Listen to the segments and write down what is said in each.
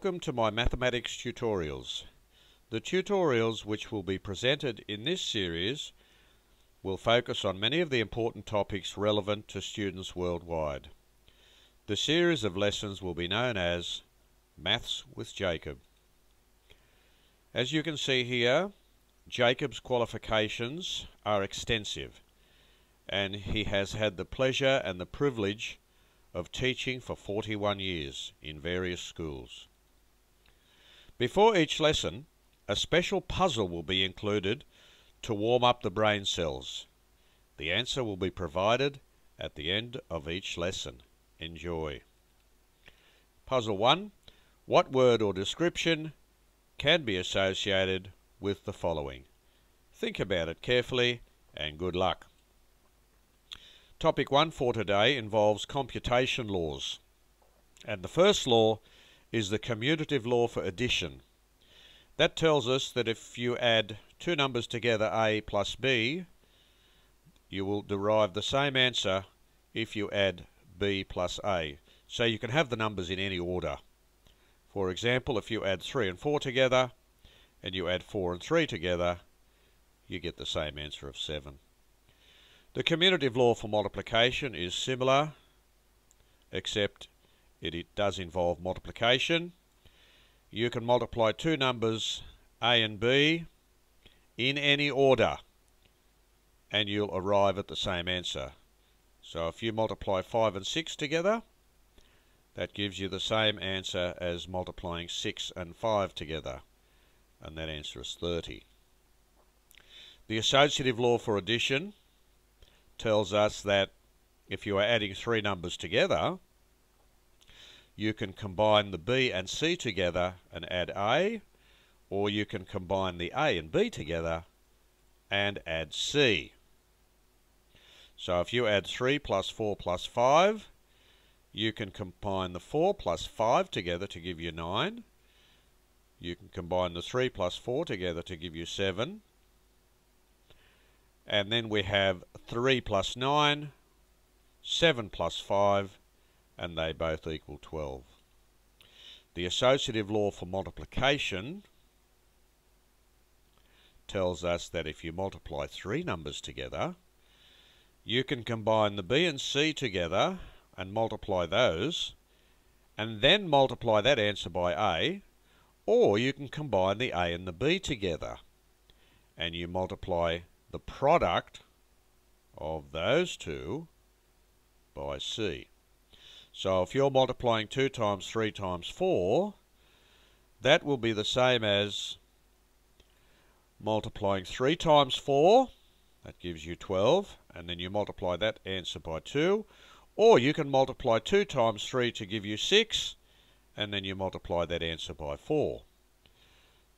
Welcome to my mathematics tutorials. The tutorials which will be presented in this series will focus on many of the important topics relevant to students worldwide. The series of lessons will be known as Maths with Jacob. As you can see here, Jacob's qualifications are extensive and he has had the pleasure and the privilege of teaching for 41 years in various schools. Before each lesson, a special puzzle will be included to warm up the brain cells. The answer will be provided at the end of each lesson. Enjoy. Puzzle 1. What word or description can be associated with the following? Think about it carefully and good luck. Topic 1 for today involves computation laws. And the first law is the commutative law for addition. That tells us that if you add two numbers together, a plus b, you will derive the same answer if you add b plus a. So you can have the numbers in any order. For example, if you add 3 and 4 together, and you add 4 and 3 together, you get the same answer of 7. The commutative law for multiplication is similar, except it, it does involve multiplication. You can multiply two numbers, A and B, in any order, and you'll arrive at the same answer. So if you multiply 5 and 6 together, that gives you the same answer as multiplying 6 and 5 together, and that answer is 30. The associative law for addition tells us that if you are adding three numbers together, you can combine the B and C together and add A, or you can combine the A and B together and add C. So if you add 3 plus 4 plus 5, you can combine the 4 plus 5 together to give you 9. You can combine the 3 plus 4 together to give you 7. And then we have 3 plus 9, 7 plus 5, and they both equal 12. The associative law for multiplication tells us that if you multiply three numbers together, you can combine the B and C together and multiply those, and then multiply that answer by A, or you can combine the A and the B together, and you multiply the product of those two by C. So if you're multiplying 2 times 3 times 4, that will be the same as multiplying 3 times 4, that gives you 12, and then you multiply that answer by 2, or you can multiply 2 times 3 to give you 6, and then you multiply that answer by 4.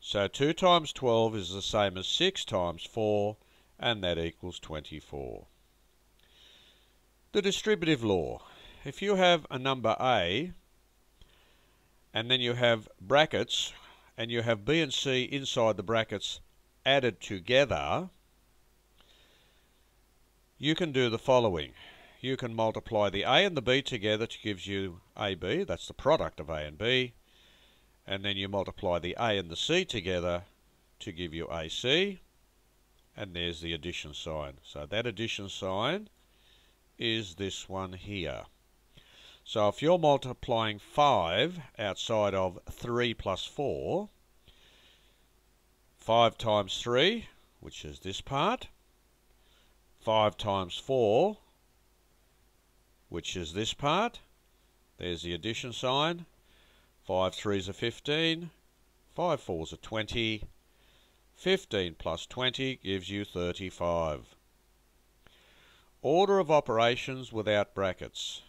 So 2 times 12 is the same as 6 times 4, and that equals 24. The distributive law. If you have a number A, and then you have brackets, and you have B and C inside the brackets added together, you can do the following. You can multiply the A and the B together to gives you AB, that's the product of A and B, and then you multiply the A and the C together to give you AC, and there's the addition sign. So that addition sign is this one here. So if you're multiplying 5 outside of 3 plus 4, 5 times 3, which is this part, 5 times 4, which is this part, there's the addition sign, 5 3s are 15, 5 4s are 20, 15 plus 20 gives you 35. Order of operations without brackets.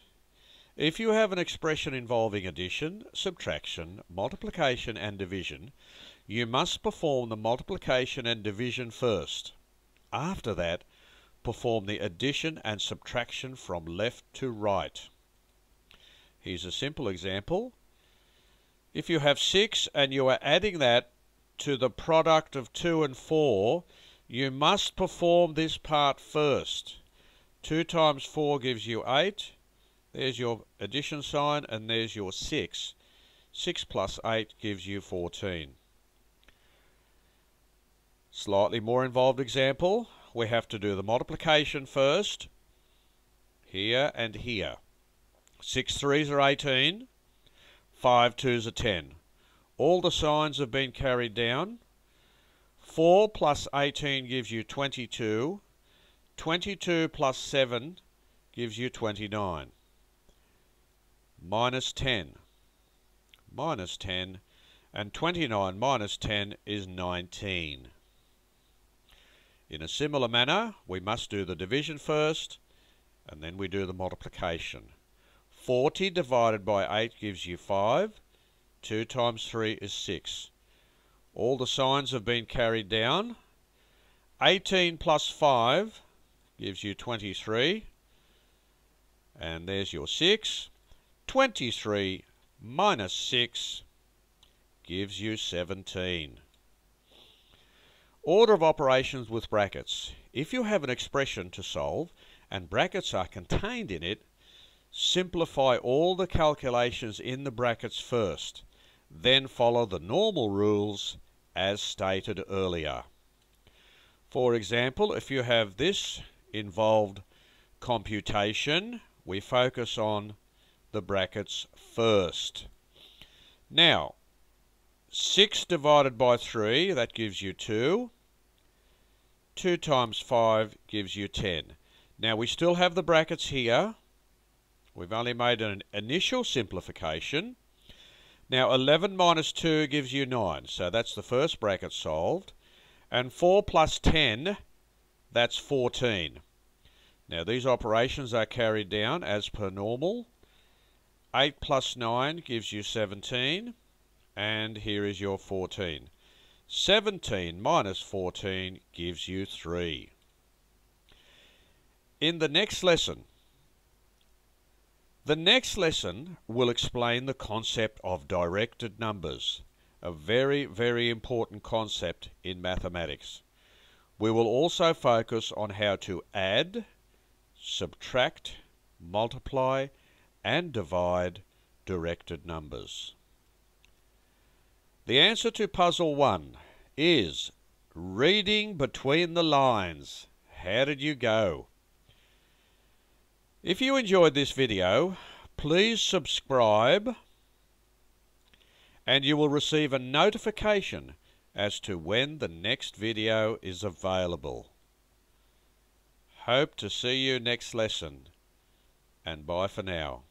If you have an expression involving addition, subtraction, multiplication and division, you must perform the multiplication and division first. After that, perform the addition and subtraction from left to right. Here's a simple example. If you have 6 and you are adding that to the product of 2 and 4, you must perform this part first. 2 times 4 gives you 8. There's your addition sign, and there's your 6. 6 plus 8 gives you 14. Slightly more involved example, we have to do the multiplication first, here and here. 6 threes are 18, 5 twos are 10. All the signs have been carried down. 4 plus 18 gives you 22. 22 plus 7 gives you 29. Minus 10. Minus 10. And 29 minus 10 is 19. In a similar manner, we must do the division first, and then we do the multiplication. 40 divided by 8 gives you 5. 2 times 3 is 6. All the signs have been carried down. 18 plus 5 gives you 23. And there's your 6. 23 minus 6 gives you 17. Order of operations with brackets. If you have an expression to solve and brackets are contained in it, simplify all the calculations in the brackets first, then follow the normal rules as stated earlier. For example, if you have this involved computation, we focus on the brackets first. Now, 6 divided by 3, that gives you 2. 2 times 5 gives you 10. Now we still have the brackets here. We've only made an initial simplification. Now 11 minus 2 gives you 9, so that's the first bracket solved. And 4 plus 10, that's 14. Now these operations are carried down as per normal. 8 plus 9 gives you 17 and here is your 14. 17 minus 14 gives you 3. In the next lesson, the next lesson will explain the concept of directed numbers, a very, very important concept in mathematics. We will also focus on how to add, subtract, multiply, and divide directed numbers. The answer to puzzle one is reading between the lines. How did you go? If you enjoyed this video, please subscribe and you will receive a notification as to when the next video is available. Hope to see you next lesson and bye for now.